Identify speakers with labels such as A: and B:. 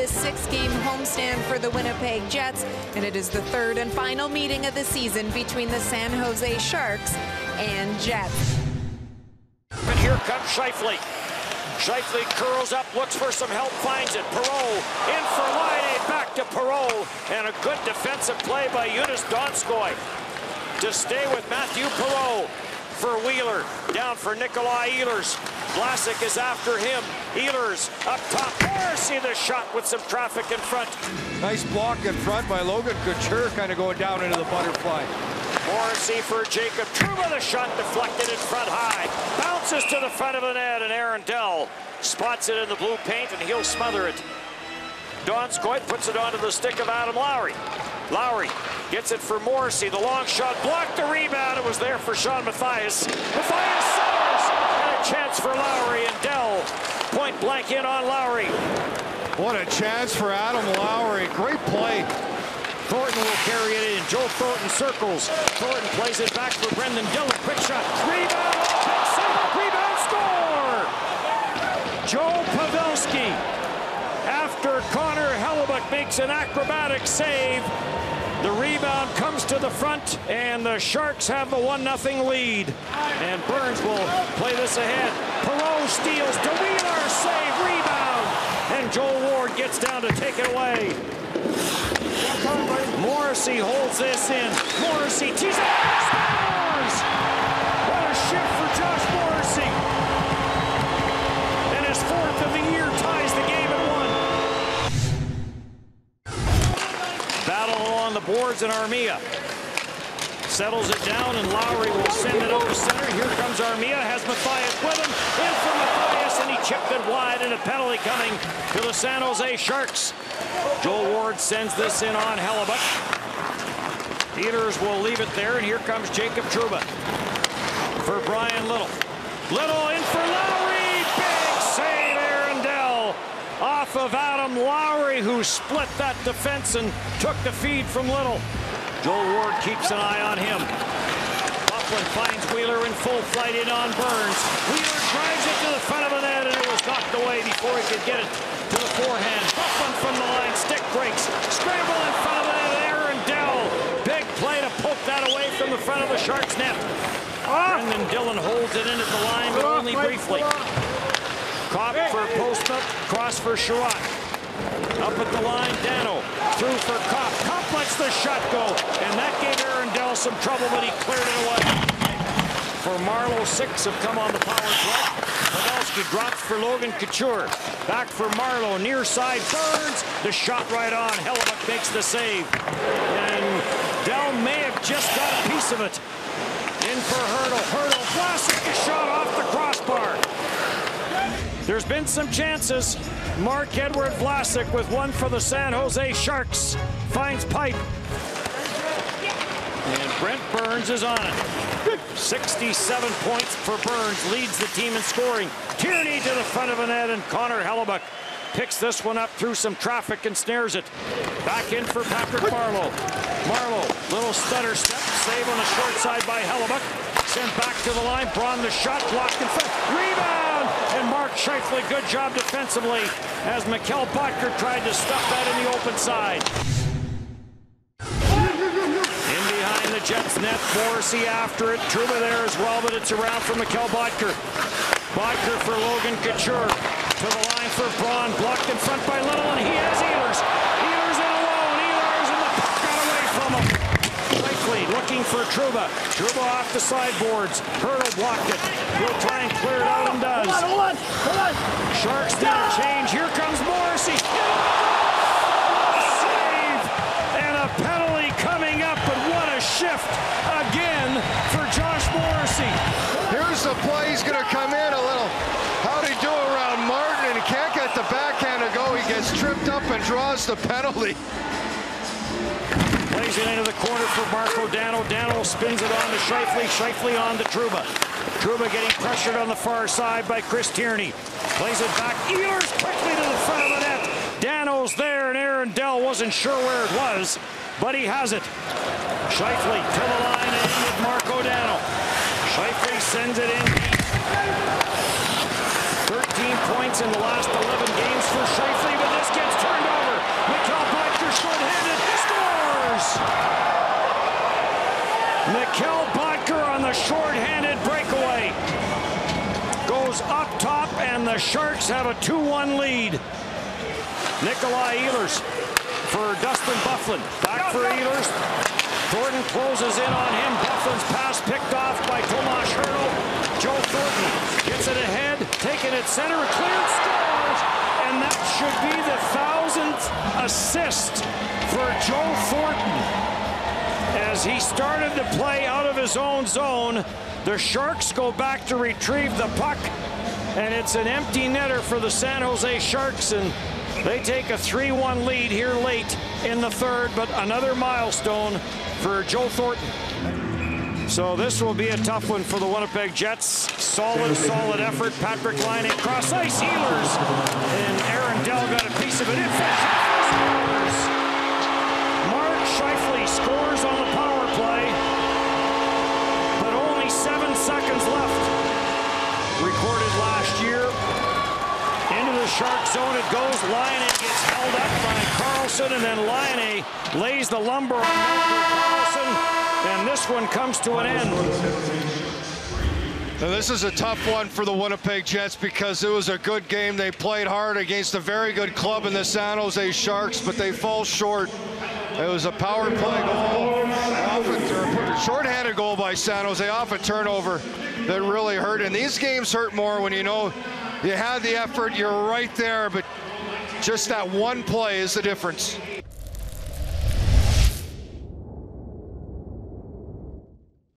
A: this six-game homestand for the Winnipeg Jets, and it is the third and final meeting of the season between the San Jose Sharks and Jets.
B: And here comes Scheifele. Scheifele curls up, looks for some help, finds it. Perreault in for Laine, back to Perreault, and a good defensive play by Joonas Donskoi to stay with Mathieu Perreault for Wheeler, down for Nikolai Ehlers. Vlasic is after him. Ehlers up top. Morrissey the shot with some traffic in front.
C: Nice block in front by Logan Couture, kind of going down into the butterfly.
B: Morrissey for Jacob Trouba. The shot deflected in front high. Bounces to the front of the net, and Aaron Dell spots it in the blue paint, and he'll smother it. Donskoi puts it onto the stick of Adam Lowry. Lowry gets it for Morrissey. The long shot blocked the rebound. It was there for Shawn Matthias. Matthias centers, and a chance for Lowry, and Dell point blank in on Lowry.
C: What a chance for Adam Lowry. Great play.
B: Thornton will carry it in. Joe Thornton circles. Thornton plays it back for Brendan Dillon. Quick shot. Rebound. Rebound score. Joe Pavelski. After Connor Hellebuyck makes an acrobatic save, the rebound comes to the front, and the Sharks have the 1-0 lead. And Burns will play this ahead. Perreault steals to Wheeler. Save. Rebound. And Joel Ward gets down to take it away. Morrissey holds this in. Morrissey tees it boards in Armia. Settles it down, and Lowry will send it over center. Here comes Armia, has Matthias with him. In for Matthias, and he chipped it wide, and a penalty coming to the San Jose Sharks. Joel Ward sends this in on Hellebuyck. Ehlers will leave it there, and here comes Jacob Trouba for Bryan Little. Little in for Lowry. Big save, Aaron Dell. Off of Adam Lowry, who split that defense and took the feed from Little. Joel Ward keeps an eye on him. Byfuglien finds Wheeler in full flight in on Burns. Wheeler drives it to the front of the net, and it was knocked away before he could get it to the forehand. Byfuglien from the line, stick breaks, scramble in front of the net, Aaron Dell. Big play to poke that away from the front of the Sharks net. Brendan Dillon holds it in at the line, but only briefly. Caught for Postma, cross for Chiarot. Up at the line, Dano through for Copp. Copp lets the shot go, and that gave Aaron Dell some trouble, but he cleared it away. For Marleau, six have come on the power play. Pavelski drops for Logan Couture. Back for Marleau, near side, Burns. The shot right on. Hellebuyck makes the save. And Dell may have just got a piece of it. In for. Hertl, Vlasic, a shot off the crossbar. There's been some chances. Marc-Edouard Vlasic with one for the San Jose Sharks. Finds pipe. And Brent Burns is on it. 67 points for Burns. Leads the team in scoring. Tierney to the front of the net and Connor Hellebuyck picks this one up through some traffic and snares it. Back in for Patrick Marleau. Marleau, little stutter step. Save on the short side by Hellebuyck. Sent back to the line. Braun the shot. Blocked in front. Rebound! And Mark Scheifele, good job defensively as Mikkel Boedker tried to stuff that in the open side. In behind the Jets net, Morrissey after it. Trouba there as well, but it's around for Mikkel Boedker. Boedker for Logan Couture. To the line for Braun. Blocked in front by Little, and he has Ehlers. Ehlers in alone. Ehlers, and the puck got away from him. Scheifele looking for Trouba. Trouba off the sideboards. Hertl blocked it. He'll try and clear it out and does.
D: Hold on, hold on.
B: Sharks need a change. Here comes Morrissey. Save and a penalty coming up, but what a shift again for Josh Morrissey.
C: Here's the play. He's going to come in a little. How'd he do around Martin? And he can't get the backhand to go. He gets tripped up and draws the penalty.
B: Plays it into the corner for Marco Dano. Dano spins it on to Scheifele. Scheifele on to Trouba. Trouba getting pressured on the far side by Chris Tierney. Plays it back. Ehlers quickly to the front of the net. Dano's there, and Aaron Dell wasn't sure where it was, but he has it. Scheifele to the line and in with Marco Dano. Scheifele sends it in. 13 points in the last 11 games for Scheifele, but this gets turned over. The Sharks have a 2-1 lead. Nikolai Ehlers for Dustin Byfuglien. Back for Ehlers. Thornton closes in on him. Byfuglien's pass picked off by Tomas Hertl. Joe Thornton gets it ahead, taking it center, cleared, scores, and that should be the thousandth assist for Joe Thornton. As he started to play out of his own zone, the Sharks go back to retrieve the puck, and it's an empty netter for the San Jose Sharks, and they take a 3-1 lead here late in the third, but another milestone for Joe Thornton. So this will be a tough one for the Winnipeg Jets. Solid, solid effort. Patrik Laine cross ice Ehlers. And Aaron Dell got a piece of it. In scores. Mark Scheifele scores on the power play. But only seven seconds left. Recorded last year. Into the Shark zone it goes. Laine gets held up by Karlsson, And then Laine lays the lumber on Karlsson, And this one comes to an end.
C: Now, this is a tough one for the Winnipeg Jets because it was a good game. They played hard against a very good club in the San Jose Sharks, but they fall short. It was a power play goal, shorthanded goal by San Jose off a turnover that really hurt. And these games hurt more when you know you had the effort, you're right there, but just that one play is the difference.